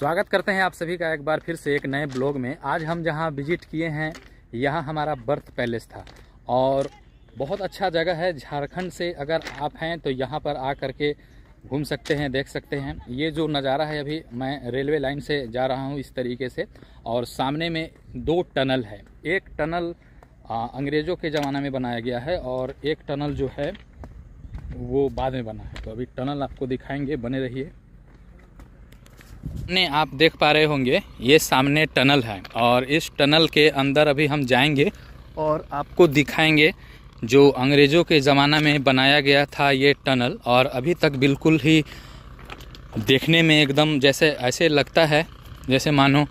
स्वागत करते हैं आप सभी का एक बार फिर से एक नए ब्लॉग में। आज हम जहाँ विज़िट किए हैं, यहाँ हमारा बर्थ पैलेस था। और बहुत अच्छा जगह है झारखंड से अगर आप हैं तो यहाँ पर आ करके घूम सकते हैं, देख सकते हैं। ये जो नज़ारा है अभी, मैं रेलवे लाइन से जा रहा हूँ इस तरीके से। और सामने में दो टनल है। एक टनल अंग्रेज़ों के ज़माने में बनाया गया है और एक टनल जो है, वो बाद में बना है। तो अभी टनल आपको दिखाएँगे, बने रहिए। ने आप देख पा रहे होंगे, ये सामने टनल है और इस टनल के अंदर अभी हम जाएँगे और आपको दिखाएँगे जो अंग्रेज़ों के ज़माना में बनाया गया था ये टनल और अभी तक बिल्कुल ही देखने में एकदम जैसे, ऐसे लगता है जैसे मानो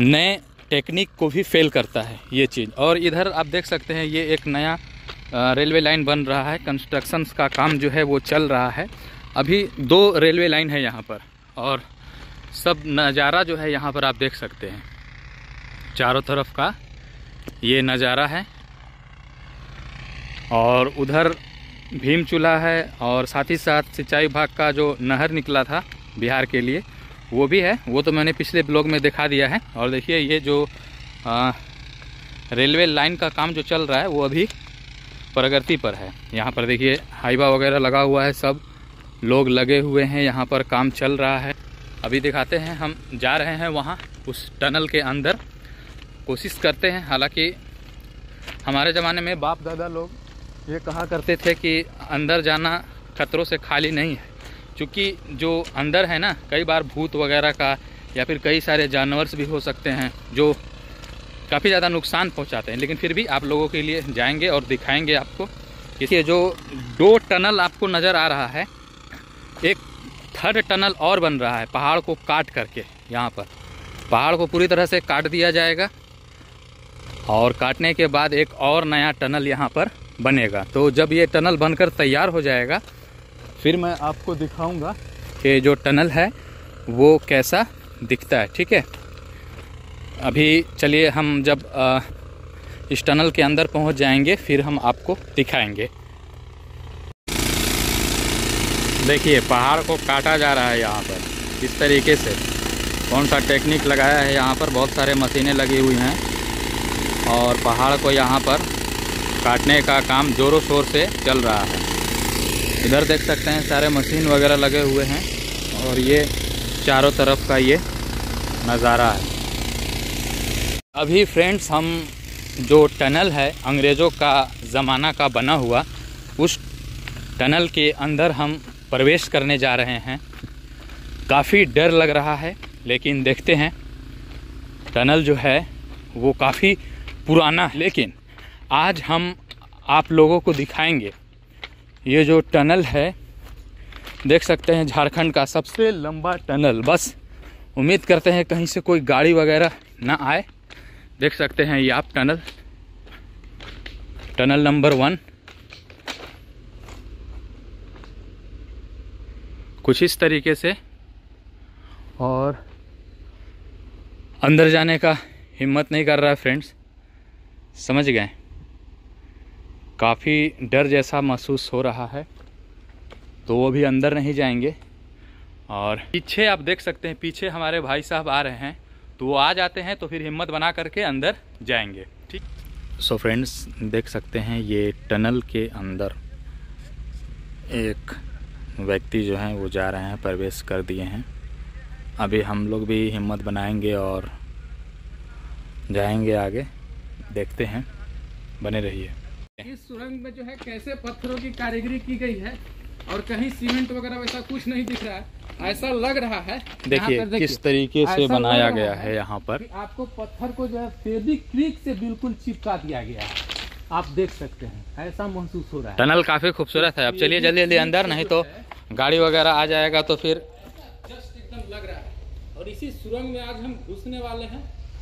नए टेक्निक को भी फेल करता है ये चीज़। और इधर आप देख सकते हैं, ये एक नया रेलवे लाइन बन रहा है कंस्ट्रक्शन का काम जो है वो चल रहा है। अभी दो रेलवे लाइन है यहाँ पर और सब नज़ारा जो है यहाँ पर आप देख सकते हैं। चारों तरफ़ का ये नज़ारा है और उधर भीम चूल्हा है और साथ ही साथ सिंचाई विभाग का जो नहर निकला था बिहार के लिए वो भी है। वो तो मैंने पिछले ब्लॉग में दिखा दिया है। और देखिए ये जो आ, रेलवे लाइन का काम जो चल रहा है वो अभी प्रगति पर है। यहाँ पर देखिए हाईवा वगैरह लगा हुआ है सब। लोग लगे हुए हैं यहाँ पर काम चल रहा है। अभी दिखाते हैं, हम जा रहे हैं वहाँ, उस टनल के अंदर। कोशिश करते हैं, हालाँकि हमारे ज़माने में बाप दादा लोग ये कहा करते थे कि अंदर जाना खतरों से खाली नहीं है। क्योंकि जो अंदर है ना, कई बार भूत वगैरह का या फिर कई सारे जानवर भी हो सकते हैं, जो काफ़ी ज़्यादा नुकसान पहुंचाते हैं। लेकिन फिर भी आप लोगों के लिए जाएँगे और दिखाएँगे आपको इसलिए जो दो टनल आपको नज़र आ रहा है, एक थर्ड टनल और बन रहा है, पहाड़ को काट करके, यहाँ पर। पहाड़ को पूरी तरह से काट दिया जाएगा और काटने के बाद एक और नया टनल यहाँ पर बनेगा। तो जब ये टनल बनकर तैयार हो जाएगा, फिर मैं आपको दिखाऊँगा कि जो टनल है, वो कैसा दिखता है, ठीक है? अभी चलिए हम जब इस टनल के अंदर पहुँच जाएँगे, फिर हम आपको दिखाएँगे। देखिए, पहाड़ को काटा जा रहा है यहाँ पर। इस तरीके से? कौन सा टेक्निक लगाया है यहाँ पर? बहुत सारे मशीनें लगी हुई हैं। और पहाड़ को यहाँ पर काटने का काम ज़ोरों शोर से चल रहा है। इधर देख सकते हैं, सारे मशीन वगैरह लगे हुए हैं। और ये चारों तरफ़ का ये नज़ारा है। अभी फ्रेंड्स हम जो टनल है, अंग्रेज़ों का ज़माना का बना हुआ, उस टनल के अंदर हम प्रवेश करने जा रहे हैं। काफ़ी डर लग रहा है, लेकिन देखते हैं। टनल जो है, वो काफ़ी पुराना है। लेकिन आज हम आप लोगों को दिखाएँगे। ये जो टनल है, देख सकते हैं झारखंड का सबसे लंबा टनल। बस उम्मीद करते हैं कहीं से कोई गाड़ी वगैरह ना आए। देख सकते हैं ये आप टनल। Tunnel number one. कुछ इस तरीके से। और अंदर जाने का हिम्मत नहीं कर रहा है फ्रेंड्स। समझ गए? काफ़ी डर जैसा महसूस हो रहा है। तो वो भी अंदर नहीं जाएँगे। और पीछे आप देख सकते हैं पीछे हमारे भाई साहब आ रहे हैं। तो वो आ जाते हैं तो फिर हिम्मत बना करके अंदर जाएँगे। ठीक? सो फ्रेंड्स देख सकते हैं ये टनल के अंदर एक व्यक्ति जो हैं वो जा रहे हैं प्रवेश कर दिए हैं। अभी हम लोग भी हिम्मत बनाएँगे और जाएँगे आगे। देखते हैं। बने रहिए। इस सुरंग में जो है कैसे पत्थरों की कारीगरी की गई है और कहीं सीमेंट वगैरह वैसा कुछ नहीं दिख रहा है ऐसा लग रहा है। देखिए किस तरीके से बनाया गया है यहाँ पर। आपको पत्थर को जो है फेविक्विक से बिल्कुल चिपका दिया गया है। आप देख सकते हैं ऐसा महसूस हो रहा है। टनल काफ़ी खूबसूरत है। अब चलिए जल्दी जल्दी अंदर नहीं तो गाड़ी वगैरह आ जाएगा तो फिर जस्ट एकदम लग रहा है। और इसी सुरंग में आज हम घुसने वाले हैं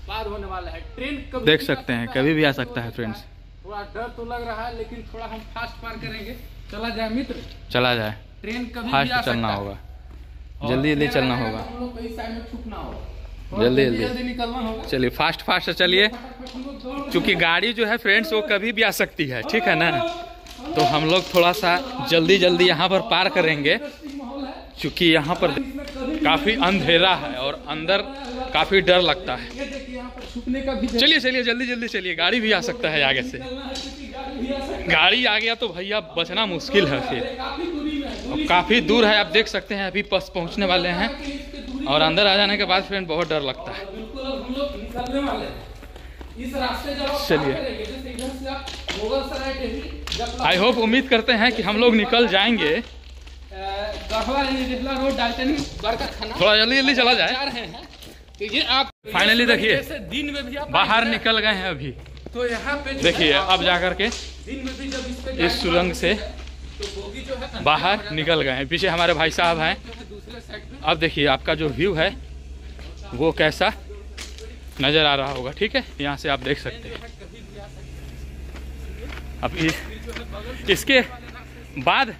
पार होने वाला है। ट्रेन कभी देख सकते हैं कभी भी आ सकता है फ्रेंड्स थोड़ा डर तो लग रहा है लेकिन थोड़ा हम फास्ट पार करेंगे। चला जाए मित्र? चला जाए। ट्रेन कभी भी आ फास्ट चलना होगा। जल्दी जल्दी चलना होगा। तो जल्दी जल्दी चलिए फास्ट फास्ट चलिए। क्योंकि गाड़ी जो है फ्रेंड्स वो कभी भी आ सकती है। ठीक है ना? तो हम लोग थोड़ा सा जल्दी जल्दी यहाँ पर पार करेंगे, क्योंकि यहाँ पर काफ़ी अंधेरा है और अंदर काफ़ी डर लगता है चलिए चलिए जल्दी जल्दी चलिए, गाड़ी भी आ सकता है आगे से गाड़ी आ गया तो भैया बचना मुश्किल है फिर। काफ़ी दूरी है। आप देख सकते हैं, अभी बस पहुँचने वाले हैं और अंदर आ जाने के बाद फ्रेंड बहुत डर लगता है चलिए। आई होप उम्मीद करते हैं कि हम लोग निकल जाएँगे। थोड़ा जल्दी जल्दी चला जाए। ये आप Finally देखिए। दिन में भी बाहर निकल गए हैं अभी। तो यहाँ पे देखिए, अब जा के दिन में भी जब इस सुरंग से बाहर निकल गए हैं। पीछे हमारे भाई साहब हैं। अब देखिए, आपका जो व्यू है, वो कैसा नज़र आ रहा होगा, ठीक है? यहाँ से आप देख सकते हैं। अब इस, इसके बाद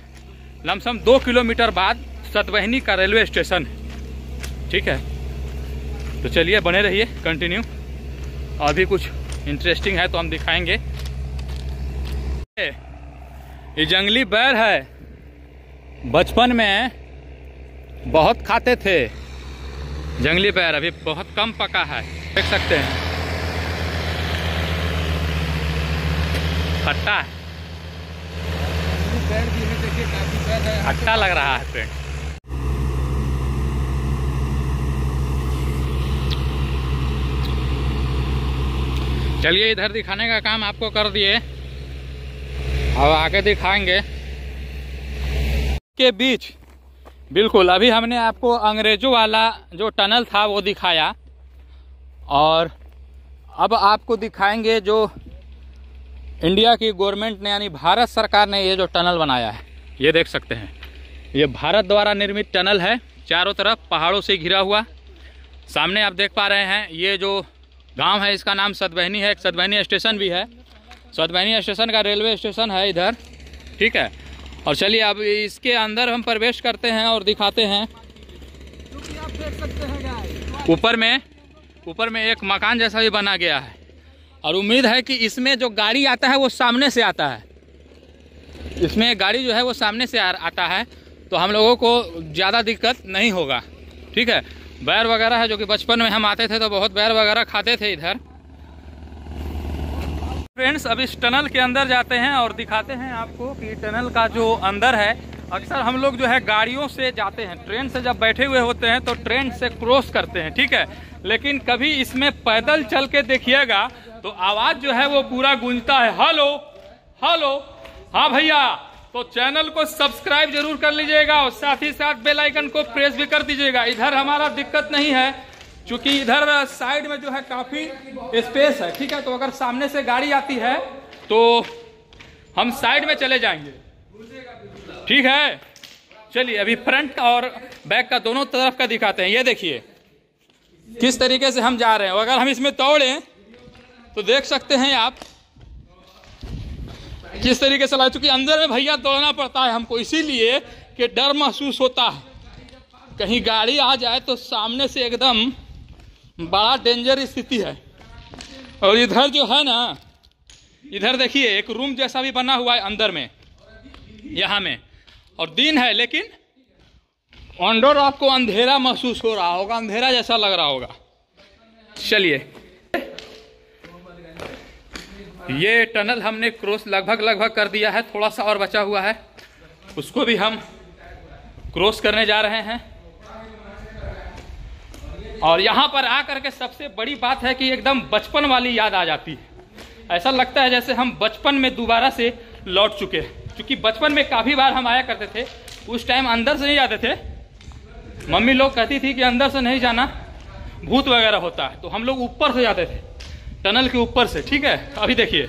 लमसम दो किलोमीटर बाद सतवहनी का रेलवे स्टेशन। ठीक है? तो चलिए बने रहिए कंटिन्यू और कुछ इंटरेस्टिंग है तो हम दिखाएँगे। ये जंगली बैल है। बचपन में बहुत खाते थे। जंगली बैर अभी बहुत कम पका है। देख सकते हैं। खट्टा है। खट्टा लग रहा है फ्रेंड चलिए, इधर दिखाने का काम आपको कर दिए। अब आगे दिखाएँगे। के बीच। बिल्कुल, अभी हमने आपको अंग्रेज़ों वाला जो टनल था वो दिखाया। और अब आपको दिखाएँगे जो इंडिया की गवर्नमेंट ने यानी भारत सरकार ने ये जो टनल बनाया है ये देख सकते हैं। ये भारत द्वारा निर्मित टनल है चारों तरफ़ पहाड़ों से घिरा हुआ। सामने आप देख पा रहे हैं ये जो गाँव है इसका नाम सतबहनी है एक सतबहनी स्टेशन भी है। सतबहनी स्टेशन का रेलवे स्टेशन है इधर ठीक है? और चलिए अब इसके अंदर हम प्रवेश करते हैं और दिखाते हैं। ऊपर में ऊपर में एक मकान जैसा भी बना गया है। और उम्मीद है कि इसमें जो गाड़ी आता है वो सामने से आता है। इसमें गाड़ी जो है वो सामने से आ, आता है तो हम लोगों को ज़्यादा दिक्कत नहीं होगा। ठीक है? बैर वगैरह है जो कि बचपन में हम आते थे तो बहुत बैर वगैरह खाते थे इधर। फ्रेंड्स अब इस टनल के अंदर जाते हैं और दिखाते हैं आपको कि टनल का जो अंदर है अक्सर हम लोग जो है गाड़ियों से जाते हैं। ट्रेन से जब बैठे हुए होते हैं तो ट्रेन से क्रॉस करते हैं ठीक है? लेकिन कभी इसमें पैदल चल के देखिएगा तो आवाज़ जो है वो पूरा गूंजता है। Hello hello. हाँ भैया तो चैनल को सब्सक्राइब ज़रूर कर लीजिएगा और साथ ही साथ बेल आइकन को प्रेस भी कर दीजिएगा। इधर हमारा दिक्कत नहीं है क्योंकि इधर साइड में जो है काफ़ी स्पेस है, ठीक है? तो अगर सामने से गाड़ी आती है तो हम साइड में चले जाएँगे। ठीक है? चलिए, अभी फ्रंट और बैक का दोनों तरफ़ का दिखाते हैं। ये देखिए, किस तरीके से हम जा रहे हैं। अगर हम इसमें तोड़ें तो देख सकते हैं आप, किस तरीके से ला, चूँकि अंदर में भैया दौड़ना पड़ता है हमको, इसीलिए कि डर महसूस होता है। कहीं गाड़ी आ जाए तो सामने से एकदम बड़ा डेंजर स्थिति है। और इधर जो है ना, इधर देखिए, एक रूम जैसा भी बना हुआ है अंदर में, यहाँ में। और दिन है, लेकिन ऑनडोर आपको अंधेरा महसूस हो रहा होगा, अंधेरा जैसा लग रहा होगा। चलिए। ये टनल हमने क्रॉस लगभग लगभग कर दिया है, थोड़ा सा और बचा हुआ है। उसको भी हम क्रॉस करने जा रहे हैं। और यहाँ पर आकर के सबसे बड़ी बात है कि एकदम बचपन वाली याद आ जाती है। ऐसा लगता है जैसे हम बचपन में दोबारा से लौट चुके हैं। क्योंकि बचपन में काफ़ी बार हम आया करते थे, उस टाइम अंदर से नहीं जाते थे। मम्मी लोग कहती थी कि अंदर से नहीं जाना, भूत वगैरह होता है। तो हम लोग ऊपर से जाते थे। टनल के ऊपर से ठीक है? अभी देखिए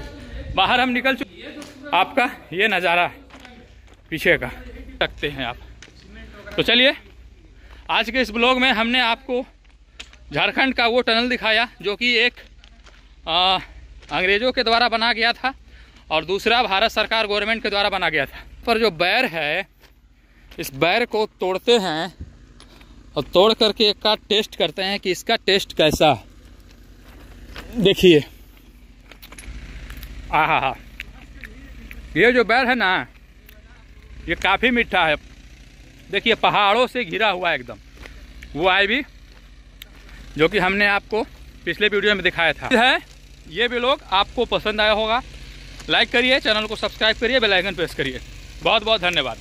बाहर हम निकल चुके आपका ये नज़ारा पीछे का। सकते हैं आप। तो चलिए आज के इस ब्लॉग में हमने आपको झारखंड का वो टनल दिखाया जो कि एक आ, अंग्रेज़ों के द्वारा बना गया था और दूसरा भारत सरकार गवर्नमेंट के द्वारा बना गया था। पर जो बैर है इस बैर को तोड़ते हैं और तोड़ करके एक का टेस्ट करते हैं कि इसका टेस्ट कैसा है। देखिए। आहा हा हा ये जो बैर है ना ये काफ़ी मीठा है। देखिए पहाड़ों से घिरा हुआ है एकदम। वो आई भी जो कि हमने आपको पिछले वीडियो में दिखाया था। है। ये भी लोग आपको पसंद आया होगा। लाइक करिए चैनल को सब्सक्राइब करिए बेल आइकन प्रेस करिए। बहुत बहुत धन्यवाद।